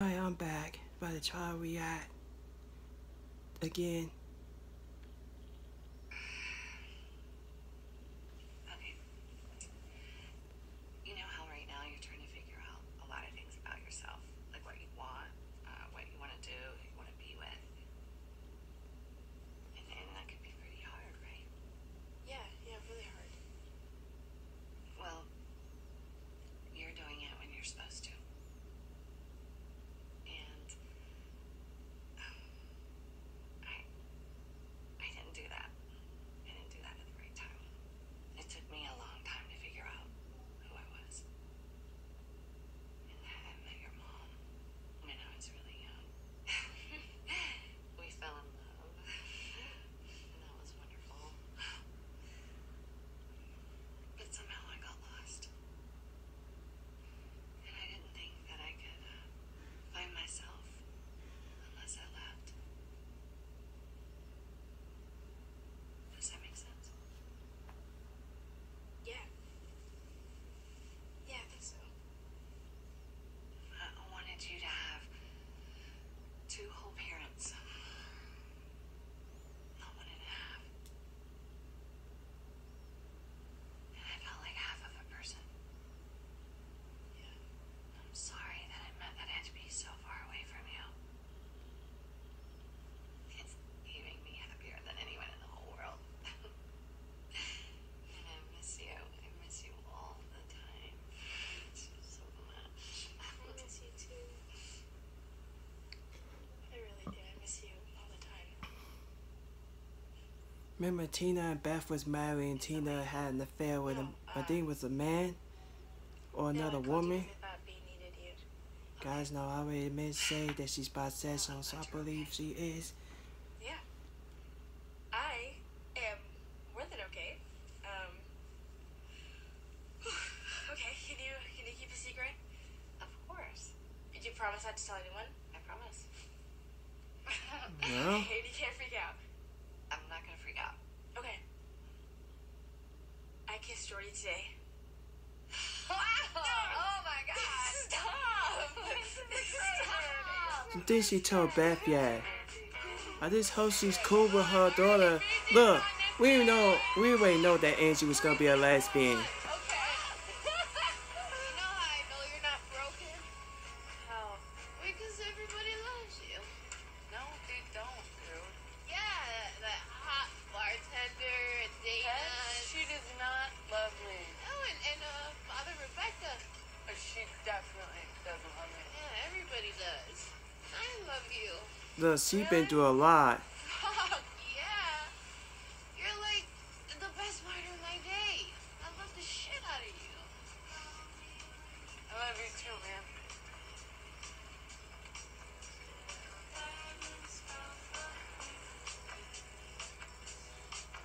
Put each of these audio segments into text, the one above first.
Hi, I'm back. By the try to react again. Okay. You know how right now you're trying to figure out a lot of things about yourself, like what you want, uh, what you want to do, who you want to be with, and, and that can be pretty hard, right? Yeah, yeah, really hard. Well, you're doing it when you're supposed to, and um, I, I didn't do that. I didn't do that at the right time. It took me a long time to figure out who I was. And I met your mom when I was really young. we fell in love, and that was wonderful. But somehow I got lost. And I didn't think that I could uh, find myself unless I left. Does that make sense? Yeah. Yeah, I think so. I I wanted you to have two whole parents. Not one and a half. And I felt like half of a person. Yeah. I'm sorry that it meant that I had to be so far away from you. It's you make me happier than anyone in the whole world. and I miss you. I miss you all the time. So, so much. I miss you too. I really do. I miss you all the time. Remember Tina and Beth was married and Tina had an affair with him. I think it was a man or another woman. 'cause I thought B needed you. Guys know I already admit say that she's bisexual, so I believe she is. Yeah. I am more than okay. Um. okay. Can you can you keep a secret? Of course. Did you promise not to tell anyone? I promise. No? Okay, you can't freak out. I'm not gonna freak out. Okay. I kissed Jordi today. oh my god! Stop! I think she told Beth yet. I just hope she's cool with her daughter. Look, we know we already know that Angie was gonna be a lesbian. Been through a lot. Fuck yeah. You're like the best part of my day. I love the shit out of you. I love you too, man.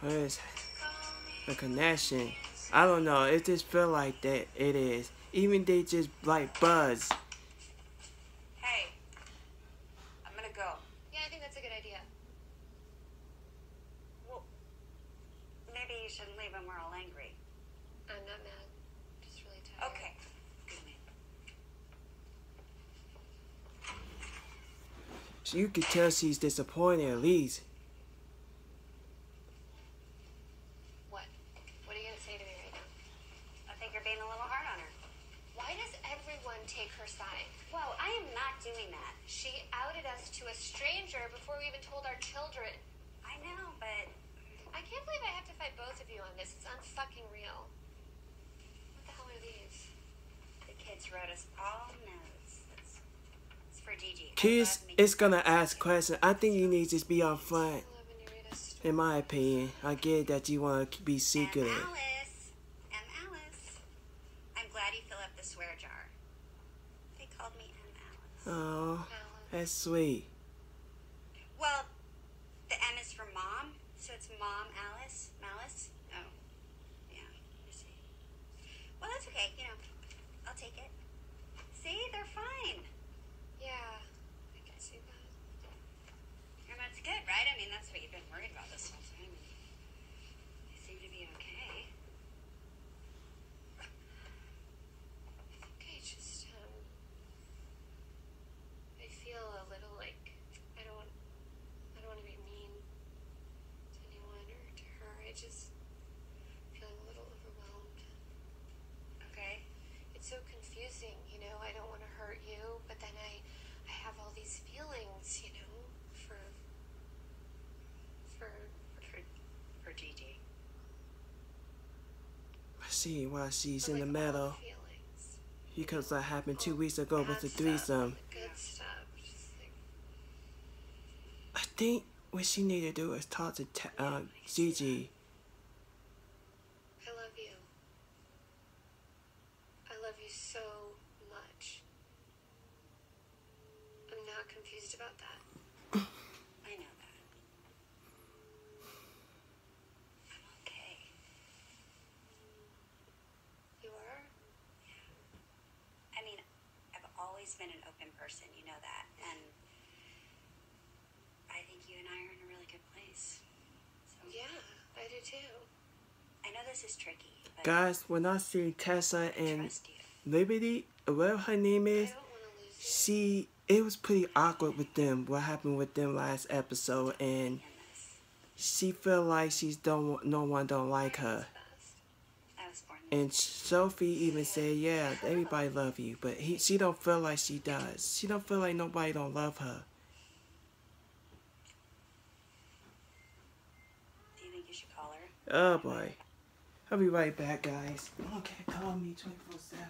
Where's the connection? I don't know. It just feel like that. It is. Even they just like buzz. Hey, I'm gonna go. Yeah, I think that's a good idea. Well, maybe you shouldn't leave when we're all angry. I'm not mad. Just really tired. Okay. Good night. So you could tell she's disappointed at least. What? What are you gonna say to me right now? I think you're being a little hard on her. Why does everyone take her side? Whoa, I am not doing that. She outed us to a stranger before we even told our children. I know, but I can't believe I have to fight both of you on this. It's unfucking real. What the hell are these? the kids wrote us all notes. It's, it's for Gigi. I Kids is gonna ask questions. I think you need to just be upfront. I love when you read us In my opinion, I get that you want to be secretive. Alice. And Alice. I'm glad you fill up the swear jar. They called me M. Alice. Oh, that's sweet. Well, the M is for mom, so it's Mom Alice. Malice? Oh. Yeah, I see. Well, that's okay, you know. I'll take it. See, they're fine. Yeah, I can see that. And that's good, right? I mean, that's what you've been worried about this whole time. They seem to be okay. Okay, just um, I just feeling a little overwhelmed. Okay. It's so confusing, you know. I don't want to hurt you, but then I, I have all these feelings, you know, for, for, For for Gigi. I see why she's in the middle. Because that happened two weeks ago with the threesome. the Good stuff. Like, I think what she need to do is talk to uh, Gigi. I love you. I love you so much. I'm not confused about that. I know that. I'm okay. You are? I mean, I've always been an open person, you know that. And I think you and I are in a really good place. So Yeah, I do too. I know this is tricky, but Guys, when I see Tessa and trust you. Liberty, whatever her name is, don't want to lose you. she it was pretty awkward with them. What happened with them last episode, and she felt like she's don't want- no one don't like her. Best. I was born And Sophie even said, "Yeah, everybody love you," but he she don't feel like she does. She don't feel like nobody don't love her. Do you think you should call her? Oh boy, I'll be right back, guys. Can't call me twenty four seven.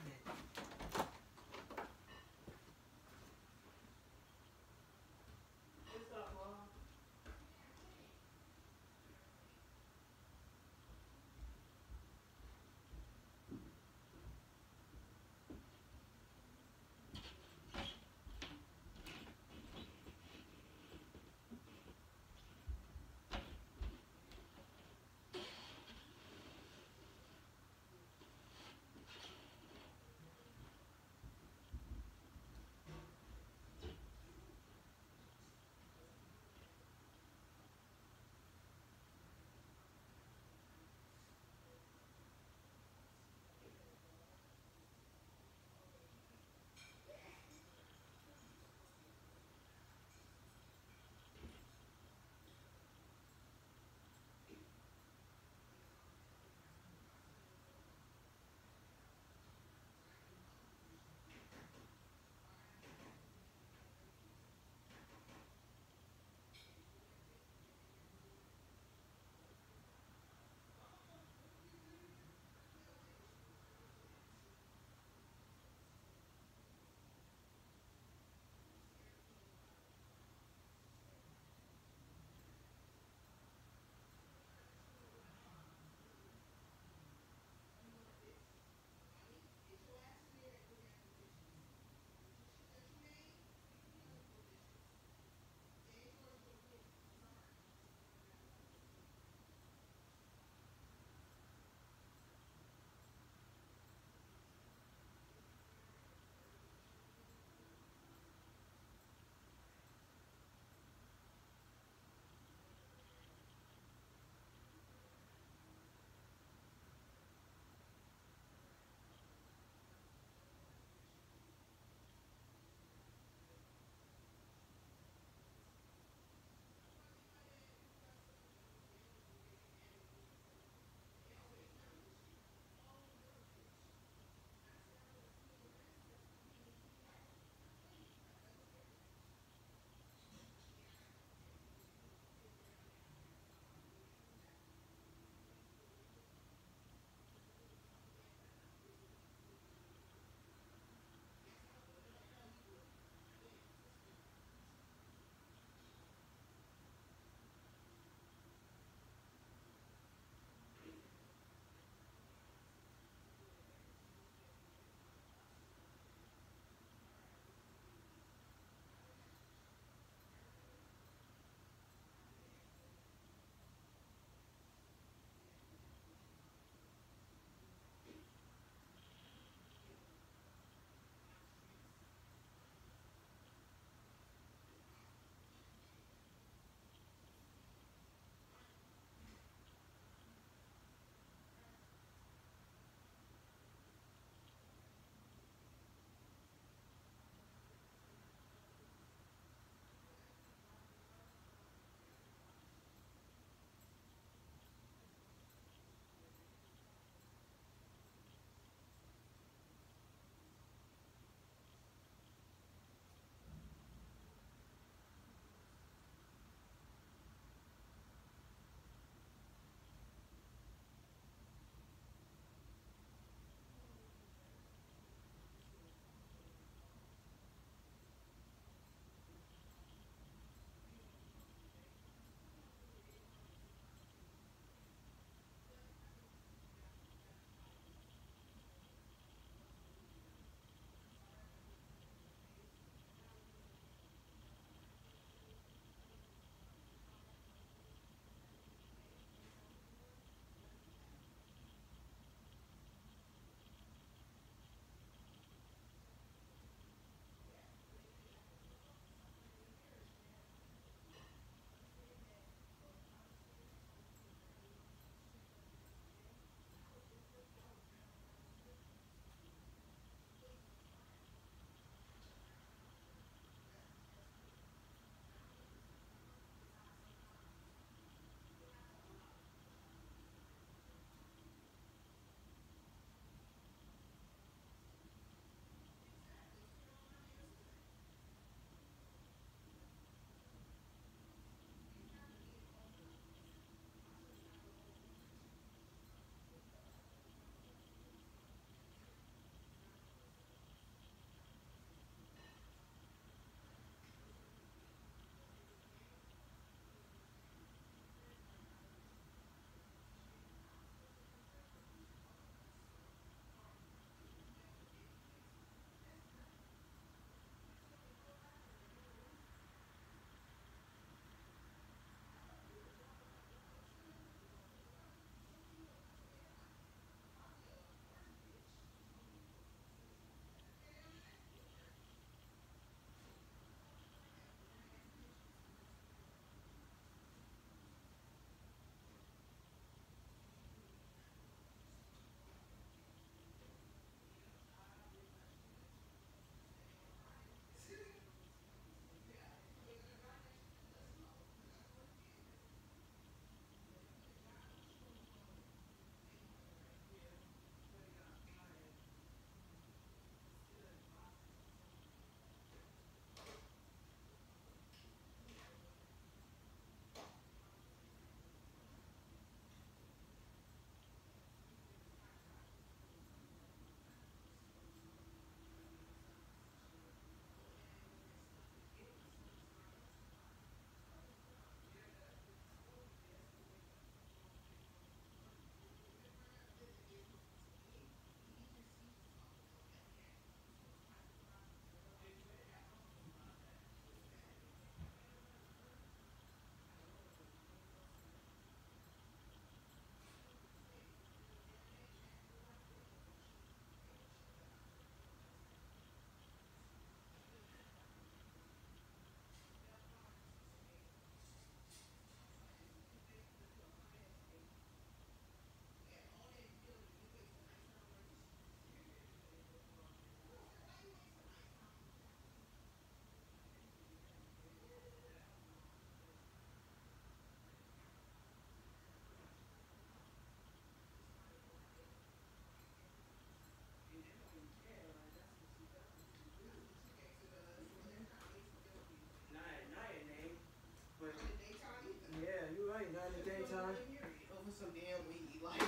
Some damn weed. Like,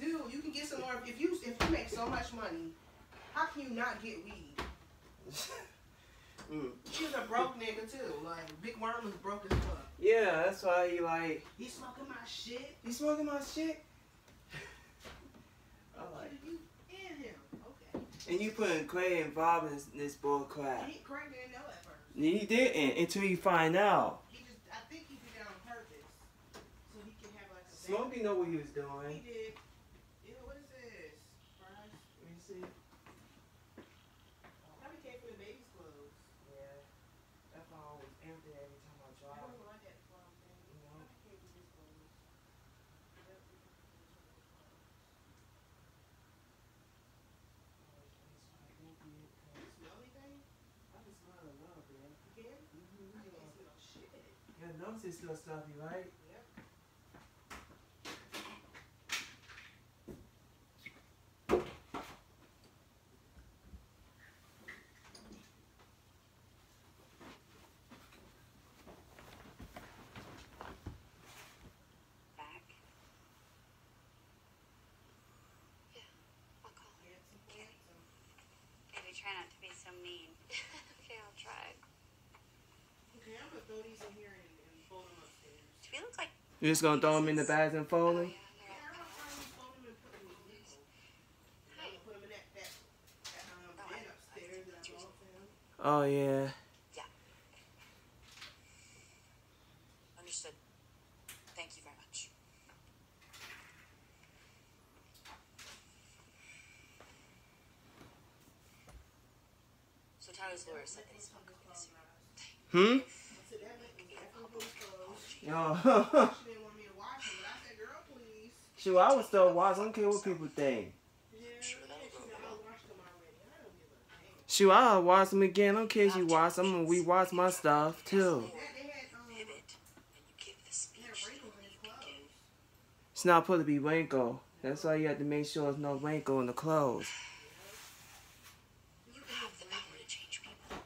dude, you can get some more if you if you make so much money. How can you not get weed? Mm. She's a broke nigga too. Like Big Worm is broke as fuck. Yeah, that's why he like He smoking my shit. He smoking my shit. I like. You and him. Okay. And you putting Clay involved in this bull crap. He Craig didn't know at first. He didn't until you find out. He just I think he did that on purpose. So he can have like a Smokey know what he was doing. He doing. did. Ew, what is this? Fries? Let me see. Probably came from the baby's clothes. Yeah, that phone was empty every time I I drive. don't like that from thing. You know? Probably came from his clothes. You smell anything? I just smell mm-hmm. a little bit. You can? Mm-hmm. I can't smell shit. Your nose is still stuffy, right? Yep. Back. I'll call her. Handsome, handsome. Maybe try not to be so mean. okay, I'll try. Okay, I'm gonna throw these in here and, and fold them upstairs. Do we look like You just gonna throw them in the bags and fold Oh, them? yeah, Yeah, they're I'm all gonna try and fold them and put them in the vehicle. I'm Hi. gonna put them in that, that, that um, Oh, bin I- upstairs that I I- bought them. Oh yeah. Understood. Thank you very much. So Tyler's lawyer said that he's not going to sue. Hmm? I said, that was definitely clothes. Yo. She didn't want me to wash them, but I said, Hmm? girl, please. Shoot, I would still watch. I don't care what people think. Shoot, I'll watch them again. I don't care if you watch them. and We watch my stuff too. It's not supposed to be wrinkle. That's why you have to make sure there's no wrinkle in the clothes. You have the power to change people.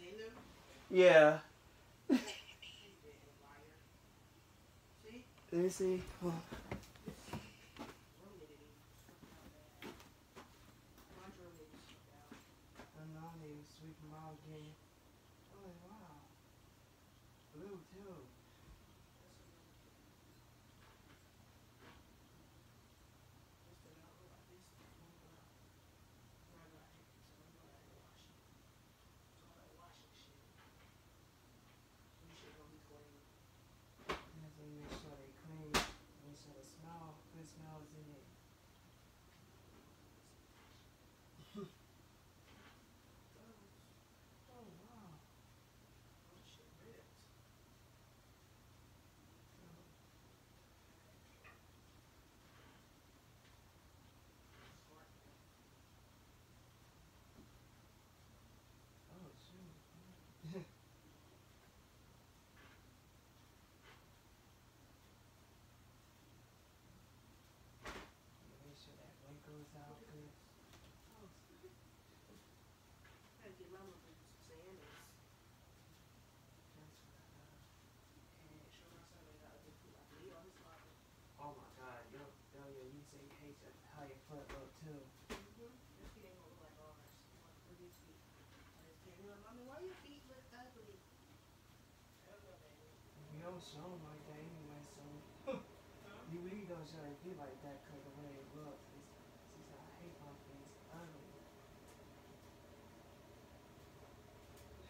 You seen them? Yeah. Look me. You damn liar. See? Let me see. Room didn't even sweep out bad. My room didn't sweep out. I know they sweep them out again. Oh wow. Blue too. This did not look like this. One block. Right, right. So I'm glad I washed it. So all that washing shit. You should go be clean. You have to make sure they clean. Make sure the smell, good smells in it. oh wow. Oh, shit ripped. Oh shoot. Make sure that wrinkles out good. Oh, I had to get my mother some sandals. That's what I love. And show my son they got a good foot. I can eat all his lava. Oh my god, yo, yo, yo, you say you hate your, how your foot look too. Mm-hmm. His feet ain't gonna look like look at feet. And his kid, he like, Mommy, why your feet look ugly? I don't know, baby. You don't show them like that anyway, so you really don't show your feet like that because the way it looks. It's, she said, I hate my feet. It's ugly.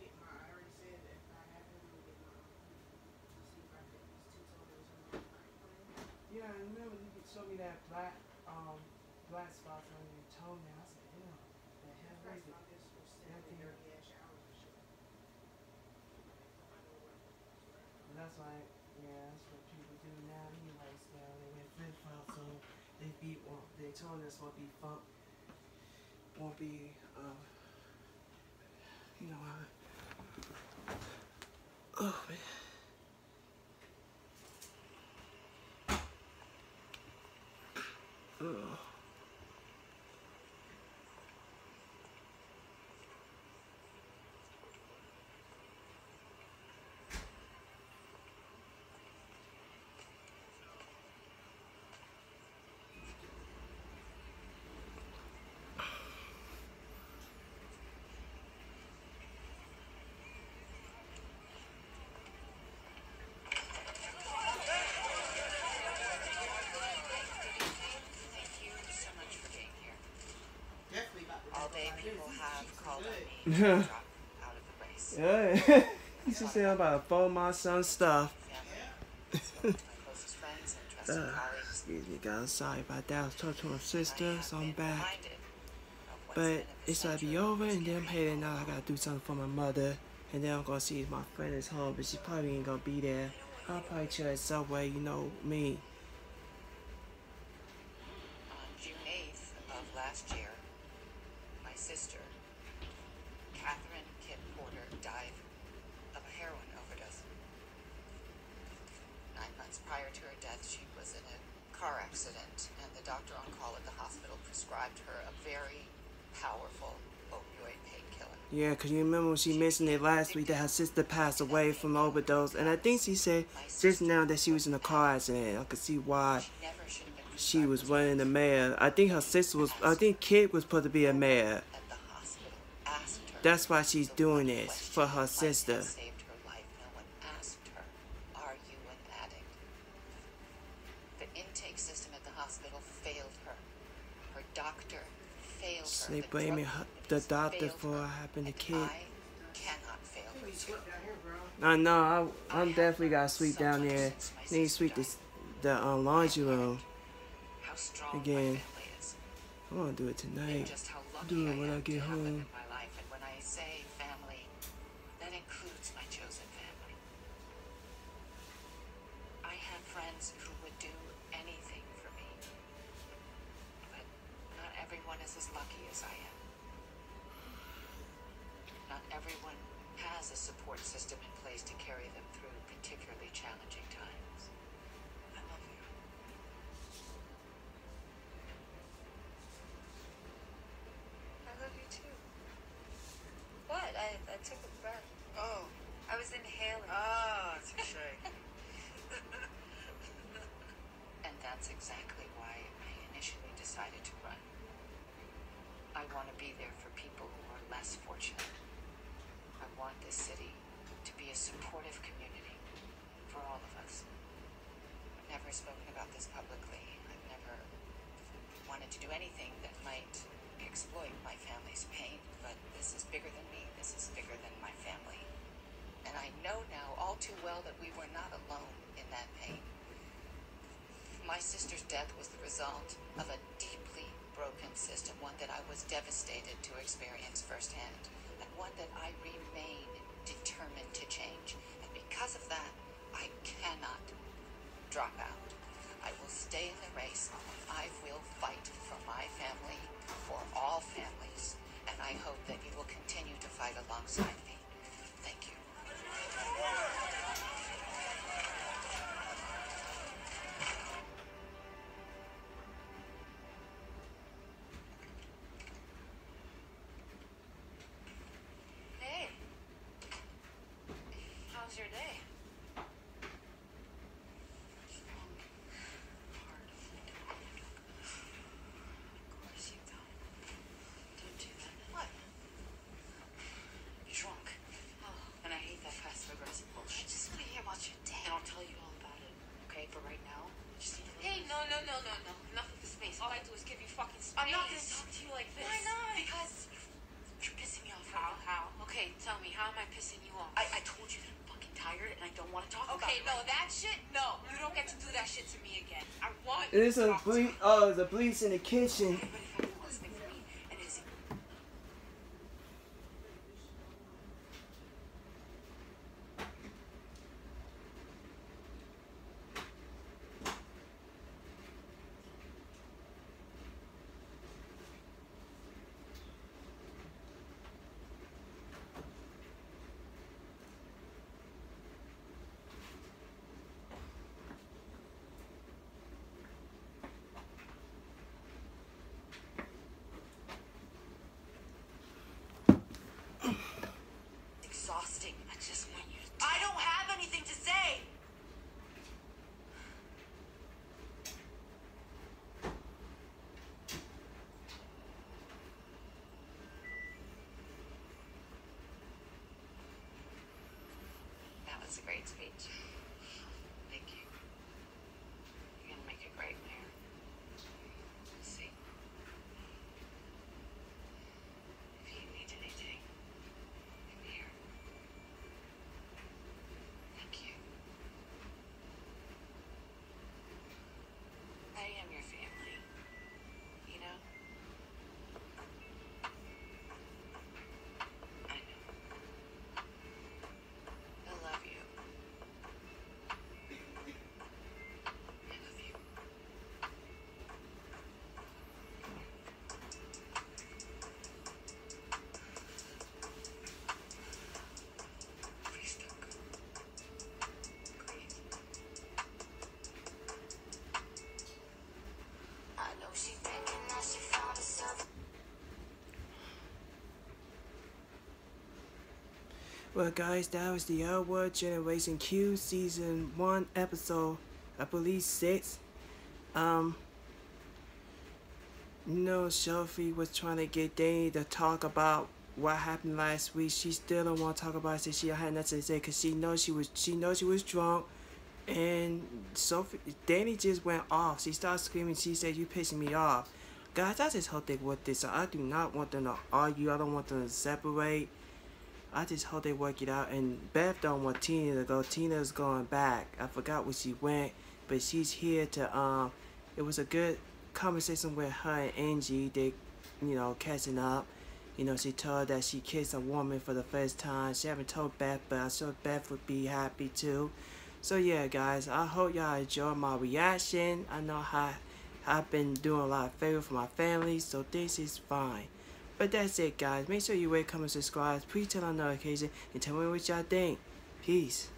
Get my, I already said that if I have him, I'm gonna get my, to see if I get these two toenails on my right foot. Yeah, I remember you could show me that black, um, black spots on your toenail. I said, ew, the hell That's is it? why this was sitting in dirty ass showers and shit. I know what. And that's why, yeah, that's what people do now. Anyways, now they wear flip flops, so they feet won't, their toenails won't be funk, won't be, um, you know how. Oh man. Me to drop out of the race. Yeah. you should say I'm about to fold my son's stuff. Family, spoke to my closest friends and trusted Uh, excuse me, guys. Sorry about that. I was talking to my sister, so I'm back. reminded of what's But it's gonna be over, and then I'm heading out. I gotta do something for my mother, and then I'm gonna see if my friend is home, but she probably ain't gonna be there. I'll probably chill at Subway, you know me. On June 8th of last year, my sister, prior to her death, she was in a car accident, and the doctor on call at the hospital prescribed her a very powerful opioid painkiller. Yeah, because you remember when she mentioned it last week that her sister passed away from overdose, and I think she said just now that she was in a car accident. I could see why She never should have been she prescribed was running the mayor. I think her sister was. I think Kid was supposed to be a mayor. at the hospital asked her. That's why she's doing this, for her sister. have Saved her life. No one asked her, "Are you an addict?" The intake system at the hospital failed her. Her doctor they blame companies the doctor for what happened to Kit. I know. I, I'm definitely got to sweep down there. Need to sweep this the um, laundry room. Again. I'm gonna do it tonight. Do it when I get to home. Less fortunate. I want this city to be a supportive community for all of us. I've never spoken about this publicly. I've never wanted to do anything that might exploit my family's pain, but this is bigger than me. This is bigger than my family. And I know now all too well that we were not alone in that pain. My sister's death was the result of a broken system, one that I was devastated to experience firsthand, and one that I remain determined to change. And because of that, I cannot drop out. I will stay in the race. I will fight for my family, for all families, and I hope that you will continue to fight alongside me. Thank you. Fucking space. I'm not gonna talk to you like this. Why not? Because you're pissing me off. How? right How? Okay, tell me. How am I pissing you off? I, I told you that I'm fucking tired and I don't want to talk about Okay, no, right that shit, no. You don't get to do that shit to me again. I want It you a talk to bleach. me. Oh, it's a bleach in the kitchen. now. But if I want listening for me, and it is exhausting. I just want you to. I don't have anything to say. That was a great speech. Well, guys, that was the Word Generation Q season one episode, I believe six. Um, you know, Sophie was trying to get Dani to talk about what happened last week. She still don't want to talk about it. She had nothing to say because she knows she was she knows she was drunk, and Sophie Dani just went off. She started screaming. She said, "You pissing me off." Guys, I just hope they work this. I do not want them to argue. I don't want them to separate. I just hope they work it out. And Beth don't want Tina to go. Tina's going back. I forgot where she went, but she's here to. Um, it was a good conversation with her and Angie. They, you know, catching up. You know, she told that she kissed a woman for the first time. She haven't told Beth, but I'm sure Beth would be happy too. So yeah, guys, I hope y'all enjoy my reaction. I know how I've been doing a lot of favor for my family, so this is fine. But that's it, guys. Make sure you rate, comment, subscribe, please turn on notifications, and tell me what y'all think. Peace.